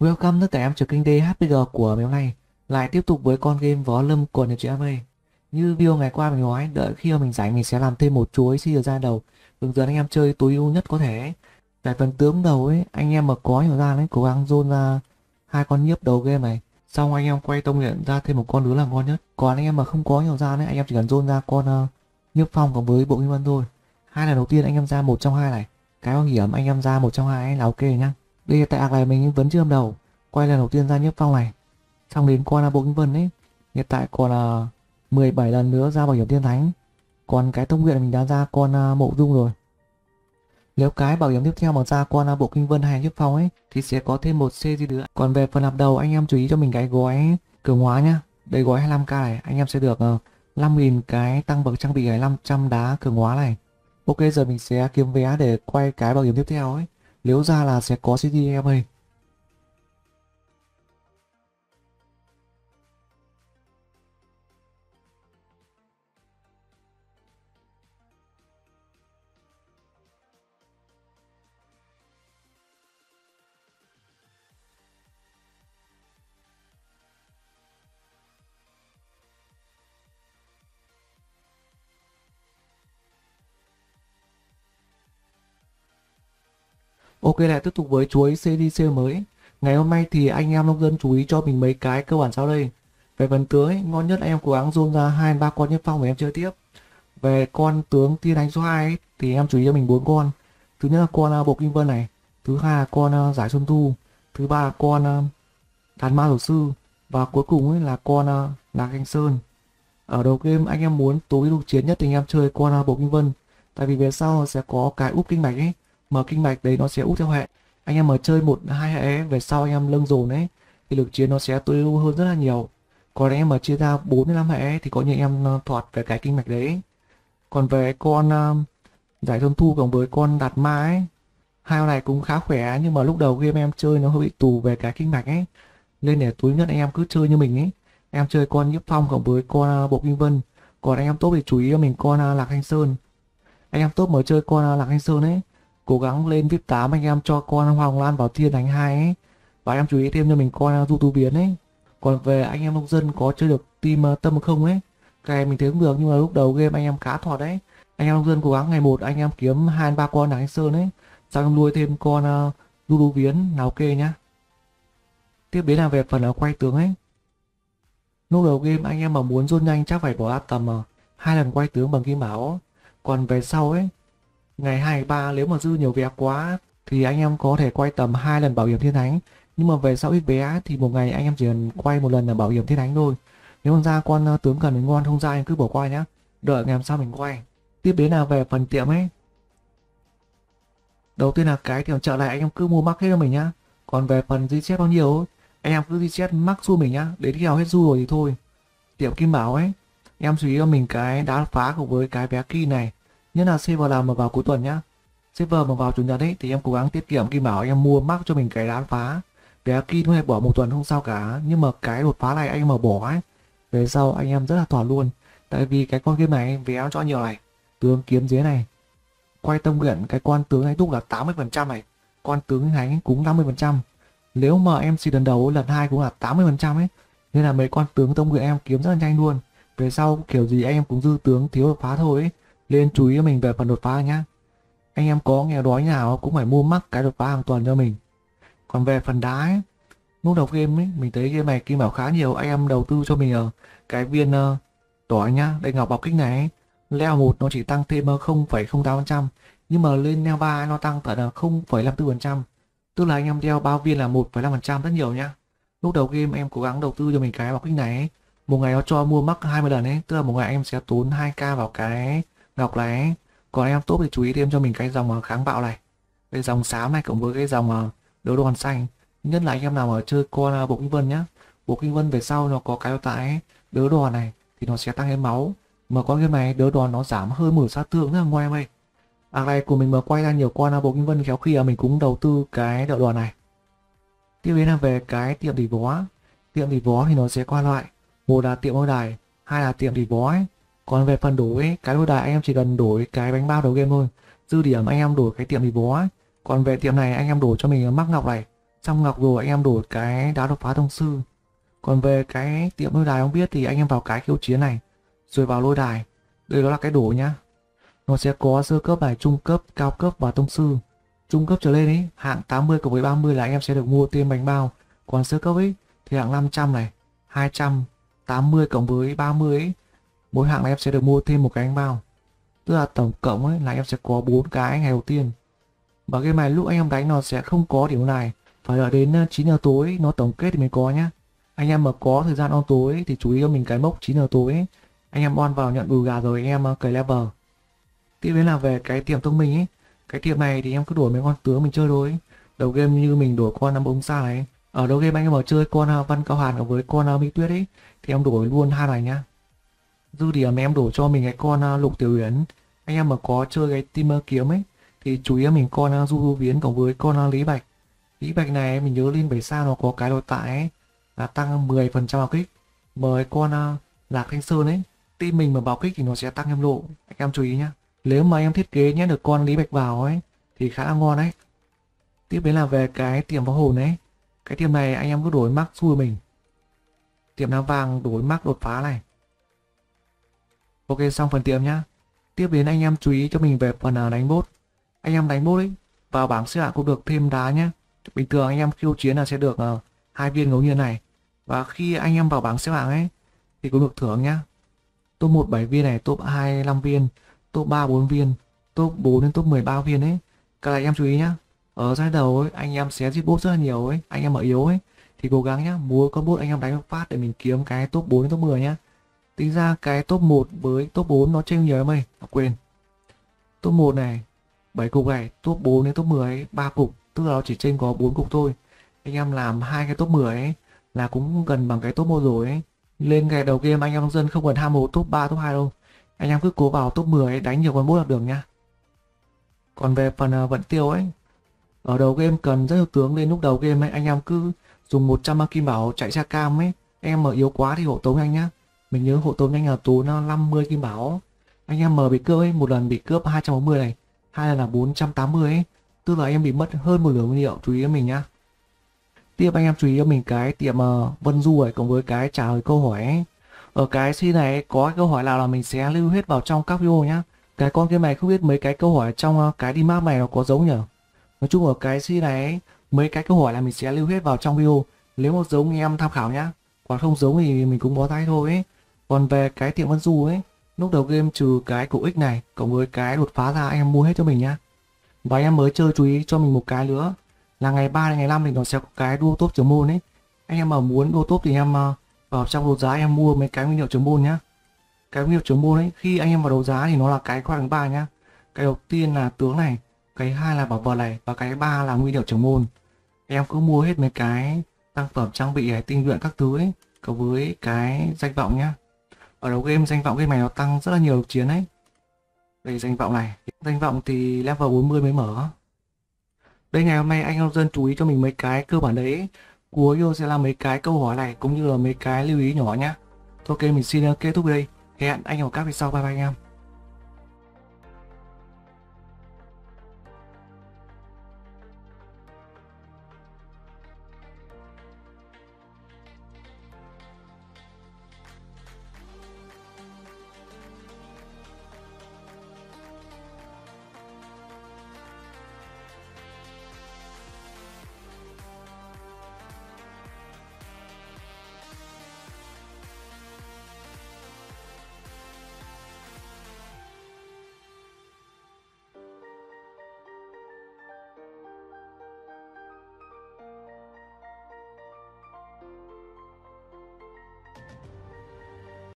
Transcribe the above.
Welcome tất cả em trở kênh DHPG của ngày hôm nay. Lại tiếp tục với con game vó lâm của nhà chị Ame Như video ngày qua mình nói Đợi khi mà mình rảnh mình sẽ làm thêm một chuối xí ra đầu. Hướng dẫn anh em chơi tối ưu nhất có thể tại phần tướng đầu ấy Anh em mà có nhiều ra đấy Cố gắng zone ra hai con nhiếp đầu game này. Xong anh em quay tông luyện ra thêm một con đứa là ngon nhất. Còn anh em mà không có nhiều ra đấy Anh em chỉ cần zone ra con uh, nhiếp phong cộng với bộ nguyên văn thôi. Hai lần đầu tiên anh em ra một trong hai này. Cái bảo hiểm anh em ra một trong hai ấy là ok nhá đây tại ạc này mình vẫn chưa đầu. Quay lần đầu tiên ra nhiếp phong này. Xong đến con là bộ kinh vân ấy. Hiện tại còn là 17 lần nữa ra bảo hiểm tiên thánh. Còn cái tông nguyện mình đã ra con à, mộ dung rồi. Nếu cái bảo hiểm tiếp theo mà ra con à, bộ kinh vân hay nhiếp phong ấy, Thì sẽ có thêm một C gì nữa. Còn về phần nạp đầu, anh em chú ý cho mình cái gói cường hóa nhá. Đây gói 25k này, anh em sẽ được ờ, 5.000 cái tăng bậc trang bị 500 đá cường hóa này. Ok, giờ mình sẽ kiếm vé để quay cái bảo hiểm tiếp theo ấy nếu ra là sẽ có CDMA Ok lại tiếp tục với chuối CDC mới. Ngày hôm nay thì anh em nông dân chú ý cho mình mấy cái cơ bản sau đây. Về phần tưới ngon nhất em cố gắng dồn ra hai ba con nhất phong để em chơi tiếp. Về con tướng tiên đánh số 2 ấy, thì em chú ý cho mình bốn con. Thứ nhất là con à, uh, bộ kim vân này Thứ hai là con uh, giải xuân thu Thứ ba là con uh, đàn ma tổ sư Và cuối cùng ấy là con uh, lạc anh sơn. Ở đầu game anh em muốn tối ưu chiến nhất thì anh em chơi con uh, bộ kim vân. Tại vì về sau sẽ có cái úp kinh mạch ấy mở kinh mạch đấy nó sẽ út theo hệ. Anh em mà chơi một hai hệ về sau anh em lưng dồn ấy thì lực chiến nó sẽ tối ưu hơn rất là nhiều. Còn anh em mà chia ra 4 đến 5 hệ thì có những em ờ, thoạt về cái kinh mạch đấy. Còn về con uh, giải thông thu cộng với con đạt ma ấy hai con này cũng khá khỏe nhưng mà lúc đầu game em chơi nó hơi bị tù về cái kinh mạch ấy. Nên để túi nhất anh em cứ chơi như mình ấy. Em chơi con nhiếp phong cộng với con uh, bộ kinh vân. Còn anh em tốt thì chú ý cho mình con uh, lạc thanh sơn. Anh em tốt mới chơi con uh, lạc thanh sơn ấy cố gắng lên VIP 8 anh em cho con Hoàng Lan vào thiên đánh hai ấy. Và em chú ý thêm cho mình con à, du tu biến ấy. Còn về anh em nông dân có chơi được team à, tâm không ấy cái mình thấy cũng được, nhưng mà lúc đầu game anh em khá thọt đấy. Anh em nông dân cố gắng ngày một anh em kiếm hai, ba con đằng anh sơn ấy sau em nuôi thêm con à, du tu biến là ok nhá. Tiếp đến là về phần quay tướng ấy. Lúc đầu game anh em mà muốn run nhanh chắc phải bỏ ra tầm hai lần quay tướng bằng kim bảo còn về sau ấy ngày 23 nếu mà dư nhiều vé quá thì anh em có thể quay tầm hai lần bảo hiểm thiên thánh. Nhưng mà về sau ít vé thì một ngày anh em chỉ cần quay một lần là bảo hiểm thiên thánh thôi. Nếu mà ra con uh, tướng cần mình ngon không ra anh cứ bỏ qua nhá. Đợi ngày hôm sau mình quay. Tiếp đến là về phần tiệm ấy. Đầu tiên là cái tiệm chợ này anh em cứ mua mắc hết cho mình nhá. Còn về phần di chép bao nhiêu anh em cứ di chép mắc xu mình nhá. Đến khi nào hết du rồi thì thôi. Tiệm kim bảo ấy em chú ý cho mình cái đá phá cùng với cái vé kỳ này nhất là server làm mà vào cuối tuần nhá. Server mà vào chủ nhật ấy, thì em cố gắng tiết kiệm. Kim bảo em mua mắc cho mình cái đá phá. Vé kim có thể bỏ một tuần không sao cả. Nhưng mà cái đột phá này anh mà bỏ ấy, về sau anh em rất là thỏa luôn. Tại vì cái con game này vé cho nhiều này. Tướng kiếm dưới này. Quay tâm nguyện, cái con tướng này đúc là 80% này. Con tướng này cũng 50% nếu mà em xịt lần đầu, lần hai cũng là 80% ấy. Nên là mấy con tướng tâm nguyện em kiếm rất là nhanh luôn. Về sau kiểu gì anh em cũng dư tướng, thiếu đột phá thôi ấy nên chú ý cho mình về phần đột phá nhá. Anh em có nghèo đói nào cũng phải mua mắc cái đột phá hàng tuần cho mình. Còn về phần đá ấy, lúc đầu game ấy mình thấy game này kim bảo khá nhiều anh em đầu tư cho mình ở cái viên uh, tỏi nhá đây ngọc bọc kích này leo một nó chỉ tăng thêm ờ, 0,08% nhưng mà lên leo 3 nó tăng tận ờ, 0,54% tức là anh em đeo bao viên là 1,5% rất nhiều nhá. Lúc đầu game em cố gắng đầu tư cho mình cái bọc kích này ấy. một ngày nó cho mua mắc 20 lần ấy tức là một ngày em sẽ tốn 2k vào cái ngọc này còn em tốt thì chú ý thêm cho mình cái dòng ờ, kháng bạo này. Cái dòng xám này cộng với cái dòng ờ, đấu đoàn xanh. Nhất là anh em nào mà chơi con ờ, bộ kinh vân nhá. Bộ kinh vân về sau nó có cái tại đỡ đòn này thì nó sẽ tăng cái máu. Mà con game này đỡ đòn nó giảm hơi mửa sát thương rất là ngoan em ơi à này của mình mà quay ra nhiều con ờ, bộ kinh vân khéo khi mình cũng đầu tư cái đỡ đòn này. Tiếp đến là về cái tiệm tỷ vó tiệm tỷ vó thì nó sẽ qua loại một là tiệm ô đài hai là tiệm tỷ vó ấy còn về phần đổi, cái đôi đài anh em chỉ cần đổi cái bánh bao đầu game thôi. Dư điểm anh em đổi cái tiệm thì bó còn về tiệm này anh em đổi cho mình mắc ngọc này. Xong ngọc rồi anh em đổi cái đá đột phá thông sư. Còn về cái tiệm lôi đài không biết thì anh em vào cái khiêu chiến này, rồi vào lôi đài. Đây đó là cái đổ nhá. Nó sẽ có sơ cấp này, trung cấp, cao cấp và thông sư. Trung cấp trở lên ấy, hạng 80 cộng với 30 là anh em sẽ được mua thêm bánh bao. Còn sơ cấp ấy, thì hạng 500 này 200 80 cộng với 30 ấy mỗi hạng là em sẽ được mua thêm một cái bánh bao. Tức là tổng cộng ấy là em sẽ có bốn cái ngày đầu tiên. Và game này lúc anh em đánh nó sẽ không có điểm này. Phải đợi đến uh, 9 giờ tối, nó tổng kết thì mới có nhá. Anh em mà có thời gian on tối thì chú ý cho mình cái mốc 9 giờ tối. Ấy. anh em on vào nhận bù gà rồi, anh em uh, cày level. Tiếp đến là về cái tiệm thông minh ấy. Cái tiệm này thì em cứ đổi mấy con tướng mình chơi thôi. Đầu game như mình đổi con uh, năm bóng xa này ở đầu game anh em mà chơi con văn cao hàn với con mỹ tuyết ấy, thì em đổi luôn hai này nhá dư điểm em đổ cho mình cái con à, lục tiểu yến anh em mà có chơi cái tim kiếm ấy, thì chủ yếu mình con à, du du viến cộng với con à, lý bạch. Lý bạch này mình nhớ lên bảy sao nó có cái đột tại ấy, là tăng 10% vào kích. Mời con lạc thanh sơn ấy tim mình mà bảo kích thì nó sẽ tăng em lộ. Anh em chú ý nhá. Nếu mà em thiết kế nhé được con lý bạch vào ấy, thì khá là ngon đấy. Tiếp đến là về cái tiệm võ hồn ấy. Cái tiệm này anh em cứ đổi mắc xui mình. Tiệm nam vàng đổi mắc đột phá này ok xong phần tiệm nhá. Tiếp đến anh em chú ý cho mình về phần à, đánh bốt. Anh em đánh bốt ấy vào bảng xếp hạng cũng được thêm đá nhá. Bình thường anh em khiêu chiến là sẽ được uh, hai viên ngẫu nhiên này. Và khi anh em vào bảng xếp hạng ấy thì cũng được thưởng nhá. Top 1 7 viên này top 2 5 viên top 3 4 viên top 4 đến top 13 viên ấy. Các anh em chú ý nhá. Ở giai đầu ấy anh em sẽ giết bốt rất là nhiều ấy anh em ở yếu ấy thì cố gắng nhá mua con bốt anh em đánh một phát để mình kiếm cái top 4 đến top 10 nhá tính ra cái top 1 với top 4 nó chênh nhiều em ơi à, quên top 1 này 7 cục này top 4 đến top 10 ấy, 3 cục. Tức là nó chỉ chênh có 4 cục thôi. Anh em làm hai cái top 10 ấy là cũng gần bằng cái top 1 rồi ấy. Lên ngày đầu game anh em nông dân không cần ham một top 3 top 2 đâu. Anh em cứ cố vào top 10 ấy, đánh nhiều con bốt là được nha. Còn về phần uh, vận tiêu ấy ở đầu game cần rất nhiều tướng. Nên lúc đầu game ấy anh em cứ dùng 100 kim bảo chạy xe cam ấy. Em mà yếu quá thì hộ tống anh nhá mình nhớ hộ tống nhanh là nó 50 kim bảo anh em mở bị cướp ấy một lần bị cướp 240 này hai lần là 480 ấy. Tức là em bị mất hơn một nửa nguyên liệu chú ý cho mình nhá. Tiếp anh em chú ý cho mình cái tiệm uh, Vân Du ấy cộng với cái trả lời câu hỏi ấy. ở cái si này có câu hỏi nào là mình sẽ lưu hết vào trong các video nhá. Cái con game này không biết mấy cái câu hỏi trong uh, cái đi map này nó có giống nhỉ nói chung ở cái si này ấy, mấy cái câu hỏi là mình sẽ lưu hết vào trong video. Nếu mà giống em tham khảo nhá còn không giống thì mình cũng bó tay thôi ấy còn về cái tiệm Vân Du ấy, lúc đầu game trừ cái cổ ích này, cộng với cái đột phá ra anh em mua hết cho mình nhá và anh em mới chơi chú ý cho mình một cái nữa, là ngày 3 ngày 5 thì nó sẽ có cái đua top trưởng môn ấy. Anh em mà muốn đua top thì em ờ, vào trong đấu giá em mua mấy cái nguyên liệu trưởng môn nhá. Cái nguyên liệu trưởng môn ấy, khi anh em vào đấu giá thì nó là cái khoa ba nhá. Cái đầu tiên là tướng này, cái hai là bảo vật này, và cái ba là nguyên liệu trưởng môn. Em cứ mua hết mấy cái tăng phẩm trang bị này, tinh luyện các thứ ấy, cộng với cái danh vọng nhá ở đầu game danh vọng game này nó tăng rất là nhiều chiến ấy. Đây danh vọng này, danh vọng thì level 40 mới mở. Đây ngày hôm nay anh em dân chú ý cho mình mấy cái cơ bản đấy. Cuối video sẽ là mấy cái câu hỏi này, cũng như là mấy cái lưu ý nhỏ nhá. Ok mình xin kết thúc đây. Hẹn anh ở các video sau. Bye bye anh em.